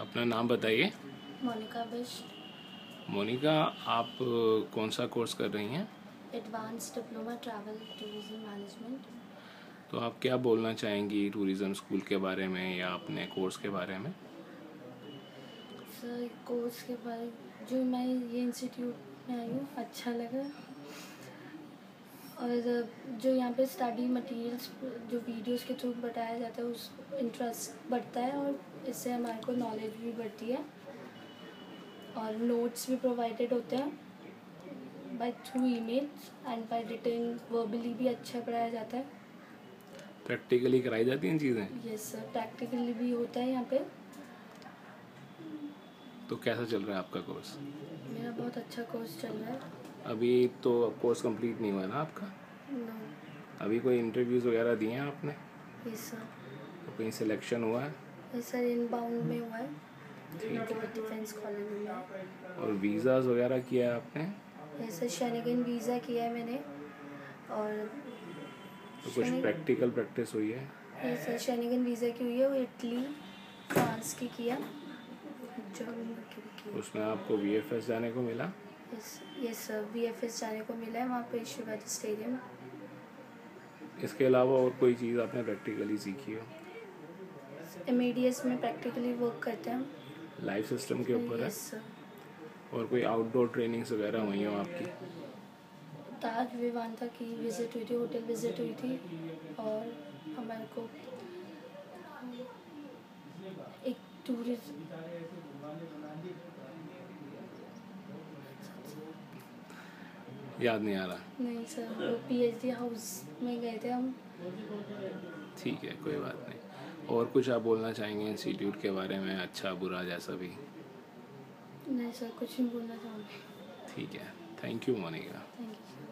अपना नाम बताइए। मोनिका बिस्ट मोनिका आप कौन सा कोर्स कर रही हैं? Advance diploma travel tourism management. तो आप क्या बोलना चाहेंगी टूरिज़्म स्कूल के बारे में या अपने कोर्स के बारे में? सर कोर्स के बारे जो मैं ये इंस्टीट्यूट में आई हूँ अच्छा लगा। और जो यहाँ पे स्टडी मटेरियल्स जो वीडियोस के थ्रू बताया जाता है उस इंटरेस्ट बढ़ता है और इससे हमारे को नॉलेज भी बढ़ती है। और नोट्स भी प्रोवाइडेड होते हैं by through emails and by return verbally भी अच्छा पढ़ाया जाता है। प्रैक्टिकली कराई जाती हैं चीज़ें? यस सर प्रैक्टिकली भी होता है यहाँ पे। तो कैसा चल रहा है आपका कोर्स मेरा बहुत अच्छा कोर्स चल रहा है। अभी तो कोर्स कंप्लीट नहीं हुआ ना आपका? नो अभी कोई इंटरव्यूज़ वगैरह दिए हैं आपने? यस सर तो कहीं सिलेक्शन हुआ है? यस सर इन में हुआ है। डिफेंस कॉलेज में। और वीज़ाज़ वगैरह किया है आपने? यस सर शेनिगन वीज़ा किया है मैंने। और तो कुछ प्रैक्टिकल प्रैक्टिस हुई है? यस सर शेनिगन वीज़ा की हुई है वो इटली फ्रांस की किया। जर्मनी की उसमें आपको वी जाने को मिला? Yes yes sir V F S जाने को मिला है वहाँ पे शिवाजी स्टेडियम। इसके अलावा और कोई चीज़ आपने प्रैक्टिकली सीखी हो? एम में प्रैक्टिकली वर्क करते हैं लाइफ सिस्टम के ऊपर है? और कोई आउटडोर ट्रेनिंग्स वगैरह हुई हो आपकी? ताज विवांता की विज़िट हुई थी होटल विज़िट हुई थी। और हमारे को एक टूरिस्ट याद नहीं आ रहा। नहीं सर वो पीएचडी हाउस में गए थे हम। ठीक है कोई बात नहीं। और कुछ आप बोलना चाहेंगे इंस्टीट्यूट के बारे में अच्छा बुरा जैसा भी? नहीं सर कुछ नहीं बोलना चाहूँगी। ठीक है। Thank you Monika thank you